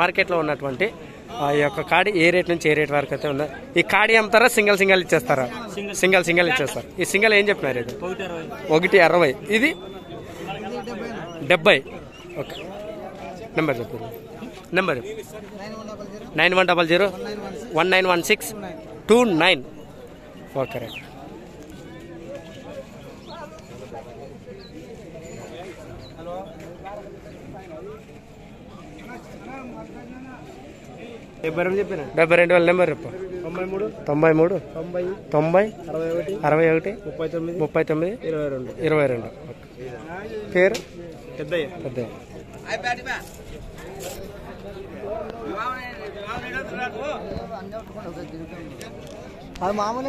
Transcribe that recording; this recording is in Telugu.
మార్కెట్లో ఉన్నటువంటి ఆ యొక్క కాడి ఏ రేట్ నుంచి ఏ రేట్ వరకు అయితే ఉందో ఈ కాడి అమ్ముతారా సింగల్ సింగల్ ఇచ్చేస్తారా? సింగల్. సింగల్ ఇచ్చేస్తారు. ఈ సింగల్ ఏం చెప్పినారు ఇది? ఒకటి అరవై. ఇది? డెబ్బై. ఓకే. నెంబర్ చెప్పు. Number. Nine one double zero. One nine one six. Two nine. Okay right చెప్పిన డెబ్బై రెండు వేల నెంబర్ చెప్పు. తొంభై మూడు? తొంభై మూడు? తొంభై తొంభై? అరవై ఒకటి? అరవై ఒకటి? ముప్పై తొమ్మిది? ముప్పై తొమ్మిది? ఇరవై రెండు. ఇరవై రెండు. ఓకే. పేరు? పెద్దయ్య. పెద్ద అది మామూలు